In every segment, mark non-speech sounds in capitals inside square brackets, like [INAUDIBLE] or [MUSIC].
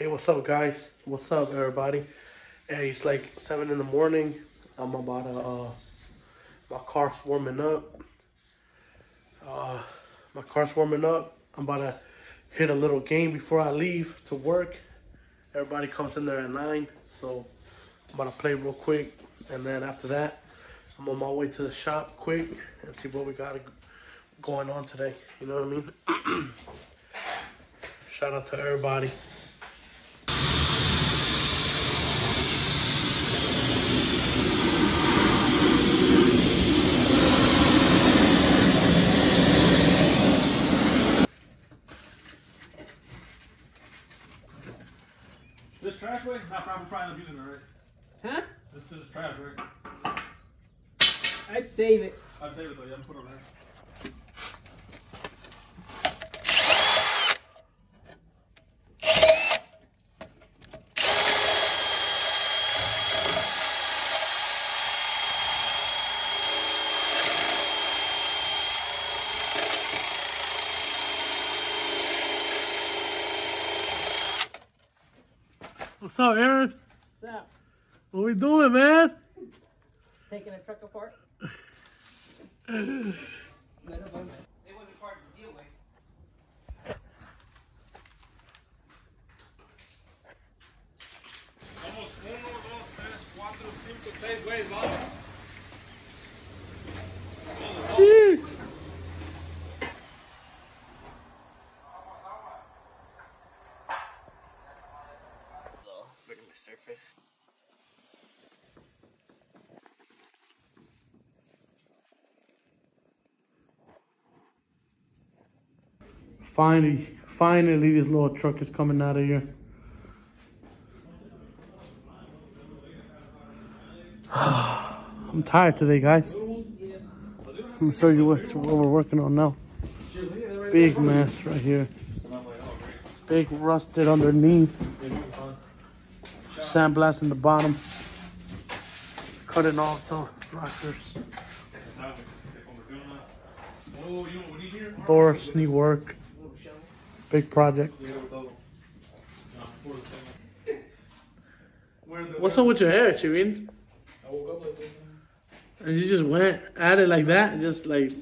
Hey, what's up, guys? What's up, everybody? Hey, it's like seven in the morning. I'm about to, uh, my car's warming up. Uh, my car's warming up. I'm about to hit a little game before I leave to work. Everybody comes in there at nine, so I'm about to play real quick, and then after that, I'm on my way to the shop quick and see what we got going on today. You know what I mean? [CLEARS THROAT] Shout out to everybody. This trash way? Not probably probably not using it, right? Huh? This is trash, right? I'd save it. I'd save it though. Yeah, I'm put it over there. What's up, Aaron? What's up? What we doing, man? Taking a truck apart? [SIGHS] surface. Finally, finally, this little truck is coming out of here. [SIGHS] I'm tired today, guys. I'm show you what we're working on now. Big mess right here. Big rusted underneath. Sandblasting the bottom. Cutting off the rockers. Oh, you know what you hear? Doors need work. Big project. What's up with your hair, Chivin? I woke up. And you just went at it like that, just like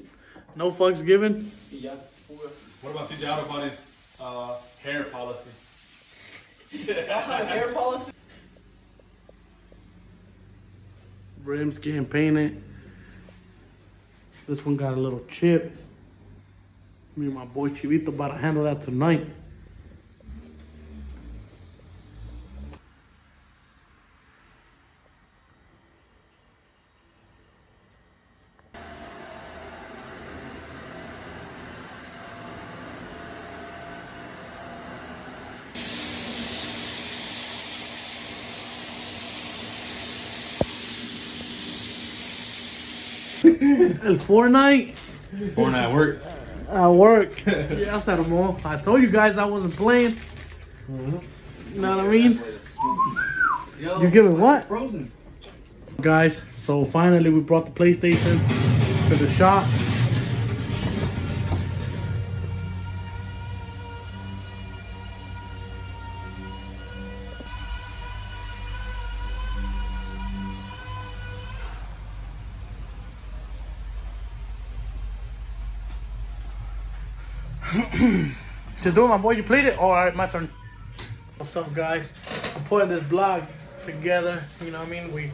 no fucks given. Yeah. What about CJ Autobody's uh, hair policy? [LAUGHS] Hair policy? Rims getting painted. This one got a little chip. Me and my boy Chivito about to handle that tonight. El Fortnite Born at work. at work. [LAUGHS] yeah, I said more. I told you guys I wasn't playing. Mm-hmm. You know what I mean? You giving what? Frozen. Guys, so finally we brought the PlayStation to the shop. [CLEARS THROAT] to do it, my boy, you played it? All right, my turn. What's up, guys? I'm putting this blog together. You know what I mean? We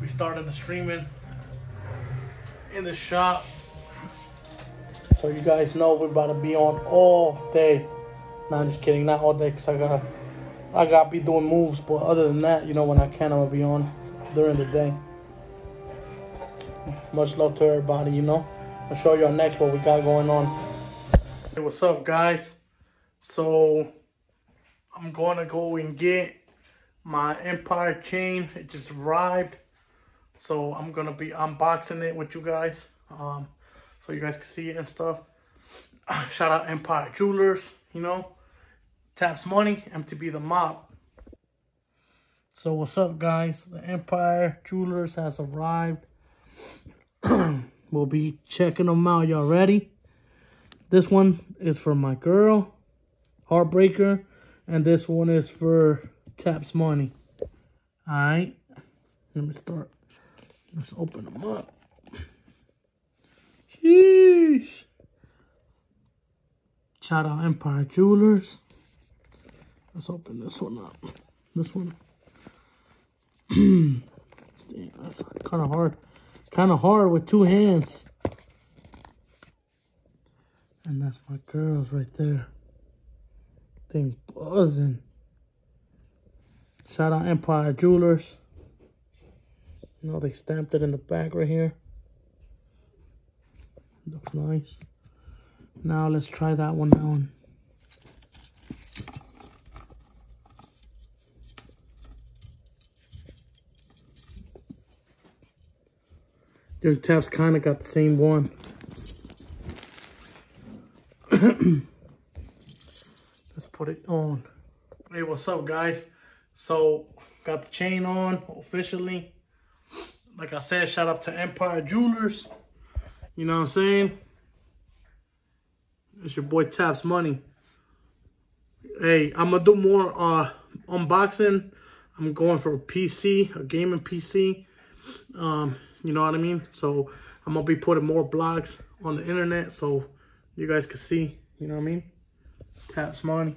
we started the streaming in the shop. So you guys know we're about to be on all day. No, I'm just kidding, not all day, cause I gotta I gotta be doing moves. But other than that, you know, when I can, I'm gonna be on during the day. Much love to everybody. You know, I'll show y'all next what we got going on. What's up, guys? So I'm gonna go and get my Empire chain. It just arrived. So I'm gonna be unboxing it with you guys. Um, so you guys can see it and stuff. [CLEARS THROAT] Shout out Empire Jewelers, you know. Tapz Money, MTB the Mop. So what's up guys? The Empire Jewelers has arrived. [CLEARS THROAT] we'll be checking them out. Y'all ready? This one is for my girl, Heartbreaker. And this one is for Tapz Money. Alright. Let me start. Let's open them up. Sheesh. Shout out Empire Jewelers. Let's open this one up. This one. [CLEARS THROAT] Damn, that's kind of hard. Kind of hard with two hands. And that's my girls right there. Thing buzzing. Shout out Empire Jewelers. You know, they stamped it in the back right here. Looks nice. Now let's try that one on. Your taps kind of got the same one. [CLEARS THROAT] let's put it on. Hey, what's up, guys? So, got the chain on officially. Like I said, shout out to Empire Jewelers. You know what I'm saying? It's your boy Tapz Money. Hey, I'm gonna do more uh unboxing. I'm going for a PC, a gaming PC. Um, you know what I mean? So I'm gonna be putting more blogs on the internet so you guys can see, you know what I mean? Tapz Money.